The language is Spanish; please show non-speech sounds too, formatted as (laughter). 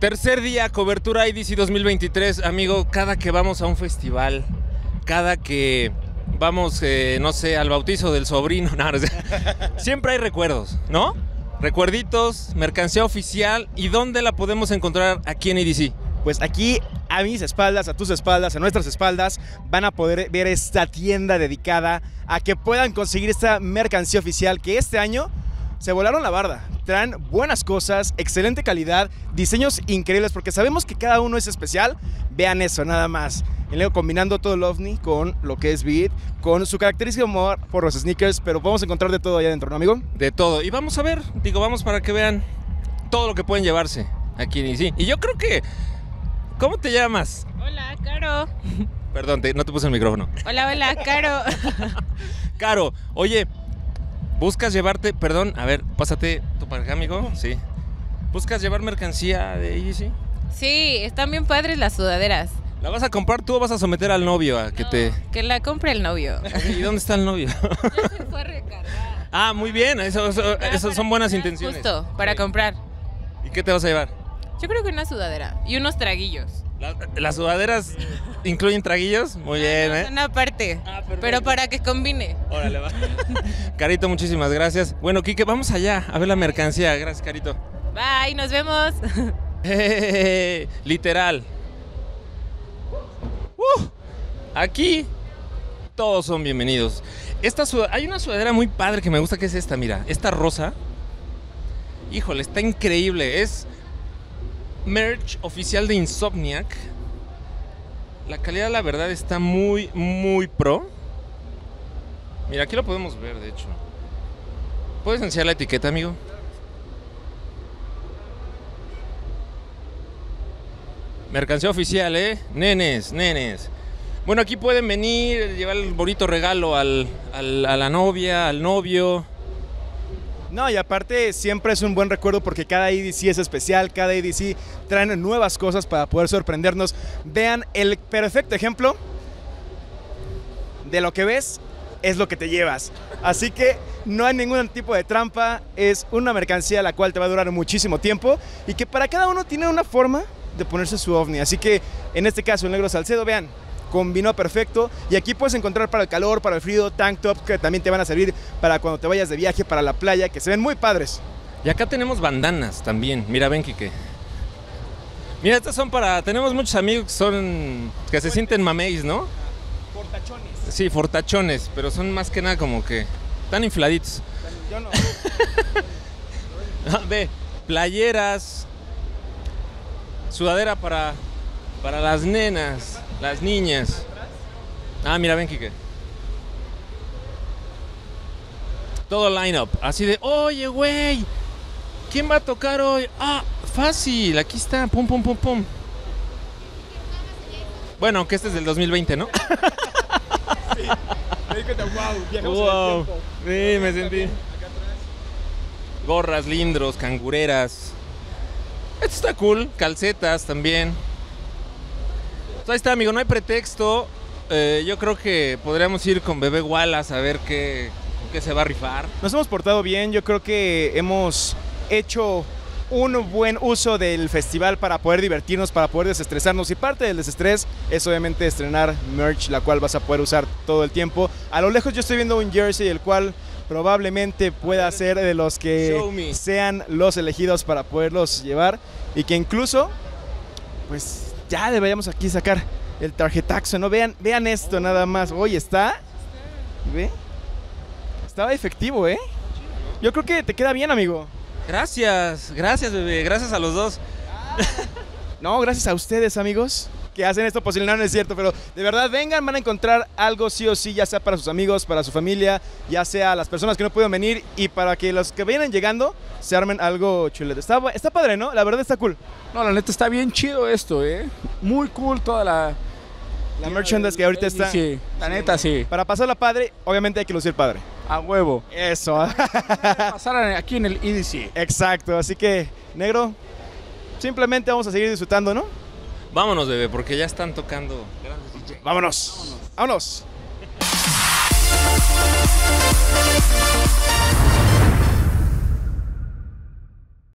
Tercer día, cobertura IDC 2023. Amigo, cada que vamos a un festival, cada que vamos, eh, no sé, al bautizo del sobrino, (laughs) no, siempre hay recuerdos, ¿no? Recuerditos, mercancía oficial. ¿Y dónde la podemos encontrar aquí en IDC? Pues aquí a mis espaldas, a tus espaldas, a nuestras espaldas, van a poder ver esta tienda dedicada a que puedan conseguir esta mercancía oficial que este año se volaron la barda. Traen buenas cosas, excelente calidad, diseños increíbles, porque sabemos que cada uno es especial. Vean eso, nada más. Y luego combinando todo el ovni con lo que es Beat, con su característica humor por los sneakers, pero vamos a encontrar de todo allá adentro, ¿no, amigo? De todo. Y vamos a ver, digo, vamos para que vean todo lo que pueden llevarse aquí en IDC. Y yo creo que. ¿Cómo te llamas? Hola, Caro. (laughs) Perdón, te- no te puse el micrófono. Hola, hola, Caro. (laughs) Caro, oye, buscas llevarte, perdón, a ver, pásate para acá, amigo. Sí. ¿Buscas llevar mercancía de IDC? Sí, están bien padres las sudaderas. ¿La vas a comprar tú o vas a someter al novio a que No, te... Que la compre el novio. (laughs) ¿Y dónde está el novio? (laughs) Ya se fue a recargar. ah, muy bien, eso, eso- para son buenas intenciones. Justo, para comprar. ¿Y qué te vas a llevar? Yo creo que una sudadera y unos traguillos. La- ¿Las sudaderas incluyen traguillos? Muy bien, ¿eh? Una parte. Ah, perfecto. pero para que combine. Órale, va. (laughs) Carito, muchísimas gracias. Bueno, Quique, vamos allá a ver la mercancía. Gracias, Carito. Bye, nos vemos. (laughs) Literal. Uh, aquí todos son bienvenidos. Esta hay una sudadera muy padre que me gusta que es esta, mira, esta rosa. Híjole, está increíble. Es merch oficial de Insomniac. La calidad, la verdad, está muy, muy pro. Mira, aquí lo podemos ver, de hecho. ¿Puedes enseñar la etiqueta, amigo? Mercancía oficial, ¿eh? Nenes, nenes. Bueno, aquí pueden venir, llevar el bonito regalo al- al- a la novia, al novio. No, y aparte siempre es un buen recuerdo porque cada EDC es especial, cada EDC traen nuevas cosas para poder sorprendernos. Vean el perfecto ejemplo de lo que ves es lo que te llevas. Así que no hay ningún tipo de trampa, es una mercancía la cual te va a durar muchísimo tiempo y que para cada uno tiene una forma de ponerse su ovni. Así que en este caso el negro Salcedo, vean, combinó perfecto y aquí puedes encontrar para el calor, para el frío, tank tops que también te van a servir para cuando te vayas de viaje, para la playa, que se ven muy padres. Y acá tenemos bandanas también. Mira, ven, Kike. Mira, estas son para. Tenemos muchos amigos que son. que se sienten mameis, ¿no? Portachones. Sí, fortachones, pero son más que nada como que. tan infladitos. Yo no. (laughs) Ah, Ve, playeras, sudadera para, para las nenas, las niñas. Ah, mira, ven, Kike. Todo line-up. Así de, oye, güey, ¿quién va a tocar hoy? Ah, fácil, aquí está, pum, pum, pum, pum. Bueno, que este es del 2020, ¿no? (laughs) wow. Sí, me sentí. Gorras, lindros, cangureras. Esto está cool. Calcetas también. Ahí está, amigo. No hay pretexto. Eh, yo creo que podríamos ir con Bebé Wallace a ver qué, qué se va a rifar. Nos hemos portado bien, yo creo que hemos hecho un buen uso del festival para poder divertirnos, para poder desestresarnos y parte del desestrés es obviamente estrenar merch la cual vas a poder usar todo el tiempo. A lo lejos yo estoy viendo un jersey el cual probablemente pueda ser de los que sean los elegidos para poderlos llevar y que incluso pues ya deberíamos aquí sacar el tarjetaxo, ¿no? Vean, vean esto nada más. Oye, está ¿Ve? Estaba efectivo, ¿eh? Yo creo que te queda bien, amigo. Gracias, gracias, bebé. Gracias a los dos. No, gracias a ustedes, amigos, que hacen esto posible. No, no es cierto, pero de verdad vengan, van a encontrar algo sí o sí, ya sea para sus amigos, para su familia, ya sea las personas que no pueden venir y para que los que vienen llegando se armen algo chuleto. Está, está padre, ¿no? La verdad está cool. No, la neta está bien chido esto, ¿eh? Muy cool toda la... La merchandise que ahorita está. Sí, la neta sí. Para pasarla padre, obviamente hay que lucir padre. A huevo. Eso. (laughs) Pasar aquí en el EDC. Exacto. Así que, negro, simplemente vamos a seguir disfrutando, ¿no? Vámonos, bebé, porque ya están tocando. Vámonos. Vámonos. Vámonos.